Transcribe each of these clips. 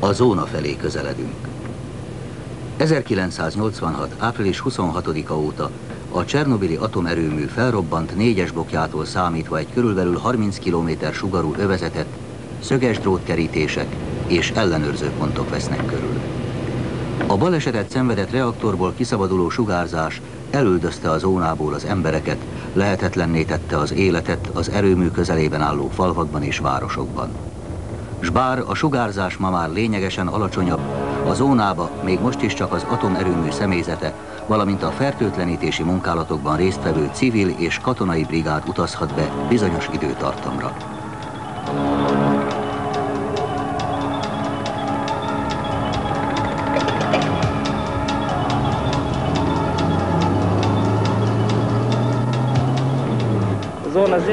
A zóna felé közeledünk. 1986. április 26-a óta a Csernobili atomerőmű felrobbant négyes bokjától számítva egy körülbelül 30 km sugarú övezetet szöges drótkerítések és ellenőrző pontok vesznek körül. A balesetet szenvedett reaktorból kiszabaduló sugárzás elüldözte a zónából az embereket, lehetetlenné tette az életet az erőmű közelében álló falvakban és városokban. S bár a sugárzás ma már lényegesen alacsonyabb, a zónába még most is csak az atomerőmű személyzete, valamint a fertőtlenítési munkálatokban résztvevő civil és katonai brigád utazhat be bizonyos időtartamra.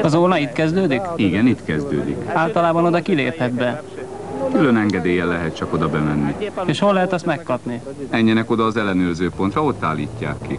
A zóna itt kezdődik? Igen, itt kezdődik. Általában oda kiléphet be. Külön engedéllyel lehet csak oda bemenni. És hol lehet azt megkapni? Enjenek oda az ellenőrző pontra, ott állítják ki.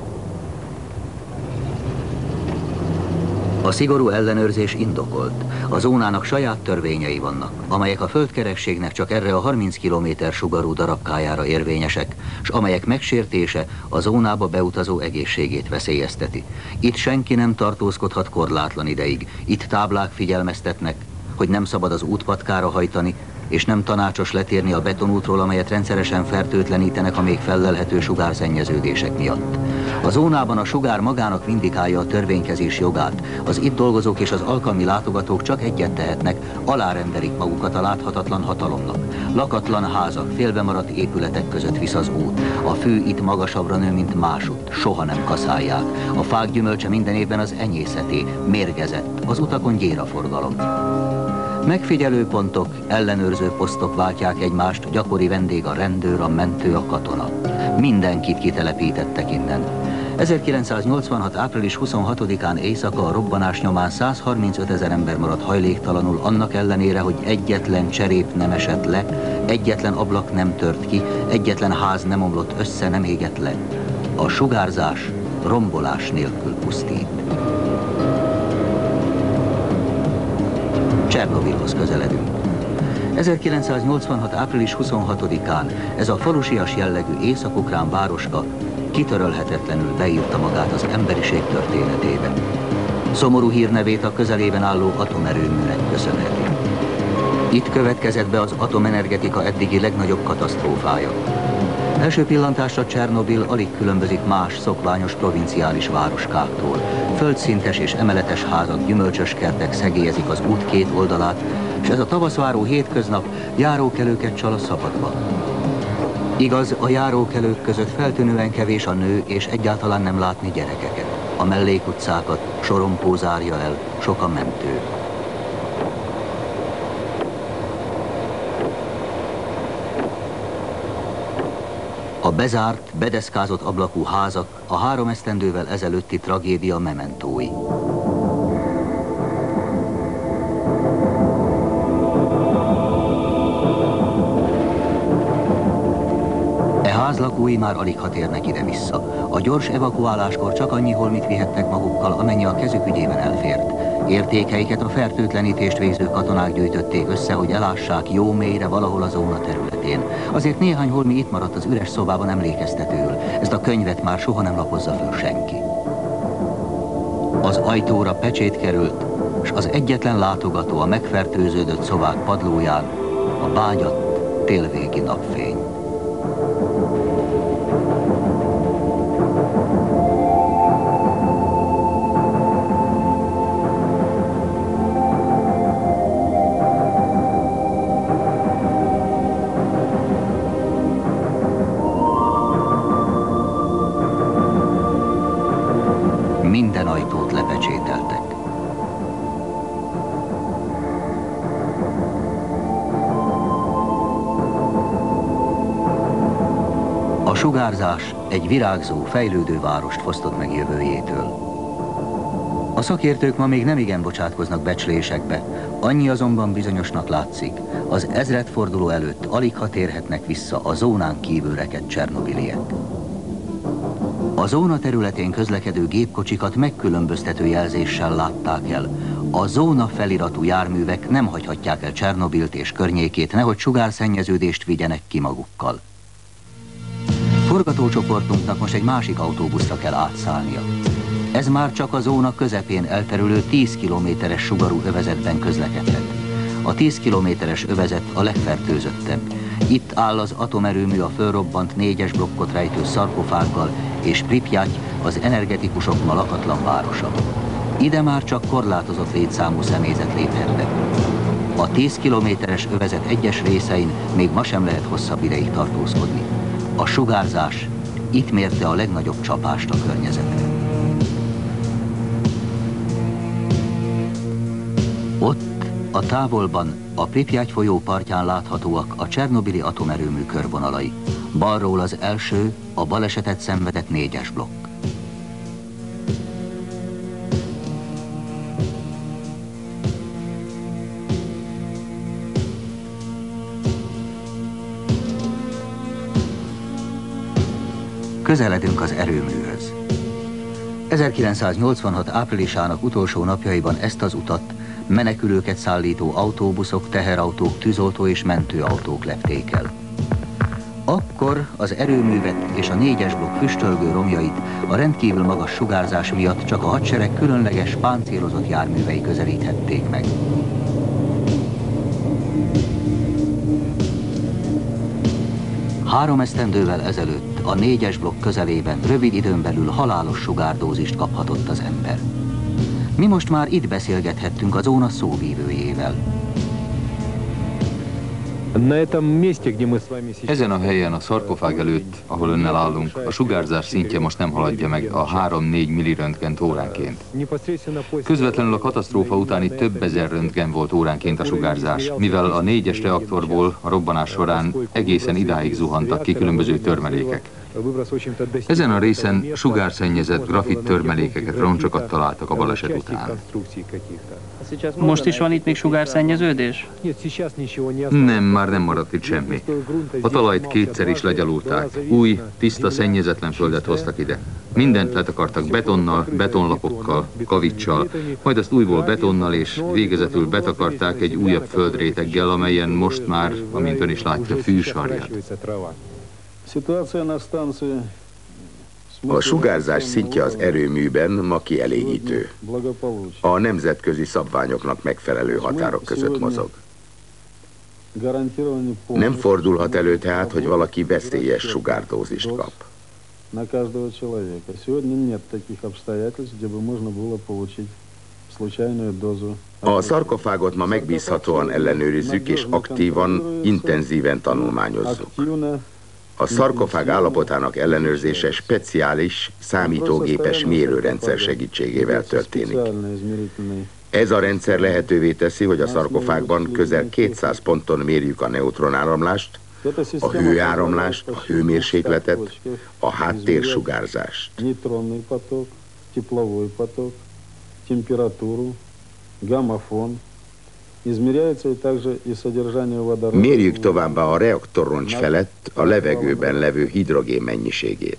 A szigorú ellenőrzés indokolt. A zónának saját törvényei vannak, amelyek a földkerekségnek csak erre a 30 km sugarú darabkájára érvényesek, és amelyek megsértése a zónába beutazó egészségét veszélyezteti. Itt senki nem tartózkodhat korlátlan ideig. Itt táblák figyelmeztetnek, hogy nem szabad az útpatkára hajtani, és nem tanácsos letérni a betonútról, amelyet rendszeresen fertőtlenítenek a még fellelhető sugárszennyeződések miatt. A zónában a sugár magának vindikálja a törvénykezés jogát. Az itt dolgozók és az alkalmi látogatók csak egyet tehetnek, alárendelik magukat a láthatatlan hatalomnak. Lakatlan házak, félbemaradt épületek között visz az út. A fű itt magasabbra nő, mint másút. Soha nem kaszálják. A fák gyümölcse minden évben az enyészeté, mérgezett. Az utakon gyéraforgalom. Megfigyelőpontok, ellenőrző posztok váltják egymást, gyakori vendég a rendőr, a mentő, a katona. Mindenkit kitelepítettek innen. 1986. április 26-án éjszaka a robbanás nyomán 135 ezer ember maradt hajléktalanul, annak ellenére, hogy egyetlen cserép nem esett le, egyetlen ablak nem tört ki, egyetlen ház nem omlott össze, nem égett le. A sugárzás rombolás nélkül pusztít. Csernobilhoz közeledünk. 1986. április 26-án ez a falusias jellegű észak-ukrán városka kitörölhetetlenül beírta magát az emberiség történetébe. Szomorú hírnevét a közelében álló atomerőműnek köszönheti. Itt következett be az atomenergetika eddigi legnagyobb katasztrófája. Első pillantásra Csernobil alig különbözik más szokványos provinciális városkáktól. Földszintes és emeletes házak, gyümölcsös kertek szegélyezik az út két oldalát, és ez a tavaszváró hétköznap járókelőket csal a szabadban. Igaz, a járókelők között feltűnően kevés a nő, és egyáltalán nem látni gyerekeket. A mellékutcákat sorompó zárja el, sok a mentő. Bezárt, bedeszkázott ablakú házak a három esztendővel ezelőtti tragédia mementói. E ház lakói már alig ha térnek ide-vissza. A gyors evakuáláskor csak annyi holmit vihettek magukkal, amennyi a kezük ügyében elfért. Értékeiket a fertőtlenítést végző katonák gyűjtötték össze, hogy elássák jó mélyre valahol a zóna területén. Azért néhány holmi itt maradt az üres szobában emlékeztetőül. Ezt a könyvet már soha nem lapozza föl senki. Az ajtóra pecsét került, és az egyetlen látogató a megfertőződött szobák padlóján a bágyat télvégi napfény. Sugárzás egy virágzó, fejlődő várost fosztott meg jövőjétől. A szakértők ma még nem igen bocsátkoznak becslésekbe, annyi azonban bizonyosnak látszik, az ezredforduló előtt alig ha térhetnek vissza a zónán kívül rekedt Csernobiliek. A zóna területén közlekedő gépkocsikat megkülönböztető jelzéssel látták el. A zóna feliratú járművek nem hagyhatják el Csernobilt és környékét, nehogy sugárszennyeződést vigyenek ki magukkal. Forgatócsoportunknak most egy másik autóbuszra kell átszállnia. Ez már csak a zóna közepén elterülő 10 kilométeres sugarú övezetben közlekedhet. A 10 kilométeres övezet a legfertőzöttebb. Itt áll az atomerőmű a fölrobbant négyes blokkot rejtő szarkofággal, és Pripyat az energetikusok ma lakatlan városa. Ide már csak korlátozott létszámú személyzet léphet be. A 10 kilométeres övezet egyes részein még ma sem lehet hosszabb ideig tartózkodni. A sugárzás itt mérte a legnagyobb csapást a környezetre. Ott, a távolban, a Pripyat folyó partján láthatóak a Csernobili atomerőmű körvonalai. Balról az első, a balesetet szenvedett négyes blokk. Közeledünk az erőműhöz. 1986 áprilisának utolsó napjaiban ezt az utat menekülőket szállító autóbuszok, teherautók, tűzoltó és mentőautók lepték el. Akkor az erőművet és a négyes blokk füstölgő romjait a rendkívül magas sugárzás miatt csak a hadsereg különleges páncélozott járművei közelíthették meg. Három esztendővel ezelőtt a négyes blokk közelében rövid időn belül halálos sugárdózist kaphatott az ember. Mi most már itt beszélgethettünk a zóna szóvívőjével. Ezen a helyen a szarkofág előtt, ahol önnel állunk, a sugárzás szintje most nem haladja meg a 3-4 milli röntgent óránként. Közvetlenül a katasztrófa után itt több ezer röntgen volt óránként a sugárzás, mivel a négyes reaktorból a robbanás során egészen idáig zuhantak ki különböző törmelékek. Ezen a részen sugárszennyezett grafit törmelékeket, roncsokat találtak a baleset után. Most is van itt még sugárszennyeződés? Nem, már nem maradt itt semmi. A talajt kétszer is legyalulták. Új, tiszta, szennyezetlen földet hoztak ide. Mindent letakartak betonnal, betonlapokkal, kavicsal, majd azt újból betonnal és végezetül betakarták egy újabb földréteggel, amelyen most már, amint ön is látja, fűsarjad. A sugárzás szintje az erőműben ma kielégítő. A nemzetközi szabványoknak megfelelő határok között mozog. Nem fordulhat elő tehát, hogy valaki veszélyes sugárdózist kap. A szarkofágot ma megbízhatóan ellenőrizzük és aktívan, intenzíven tanulmányozzuk. A szarkofág állapotának ellenőrzése speciális, számítógépes mérőrendszer segítségével történik. Ez a rendszer lehetővé teszi, hogy a szarkofágban közel 200 ponton mérjük a neutronáramlást, a hőáramlást, a hőmérsékletet, a háttérsugárzást. Gamafon, Mérjük továbbá a reaktorroncs felett a levegőben levő hidrogén mennyiségét.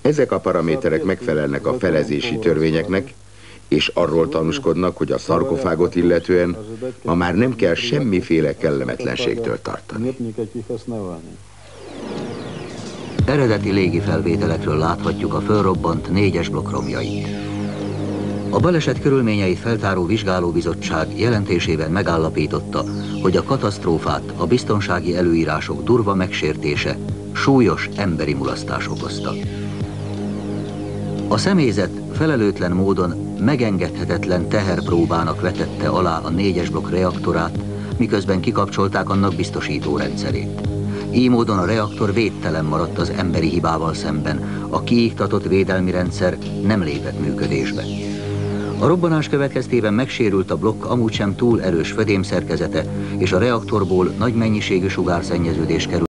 Ezek a paraméterek megfelelnek a felezési törvényeknek, és arról tanúskodnak, hogy a szarkofágot illetően ma már nem kell semmiféle kellemetlenségtől tartani. Eredeti légifelvételekről láthatjuk a fölrobbant négyes blokk romjait. A baleset körülményeit feltáró vizsgálóbizottság jelentésében megállapította, hogy a katasztrófát a biztonsági előírások durva megsértése súlyos emberi mulasztás okozta. A személyzet felelőtlen módon megengedhetetlen teherpróbának vetette alá a négyes blokk reaktorát, miközben kikapcsolták annak biztosító rendszerét. Így módon a reaktor védtelen maradt az emberi hibával szemben, a kiiktatott védelmi rendszer nem lépett működésbe. A robbanás következtében megsérült a blokk amúgy sem túl erős födémszerkezete, és a reaktorból nagy mennyiségű sugárszennyeződés került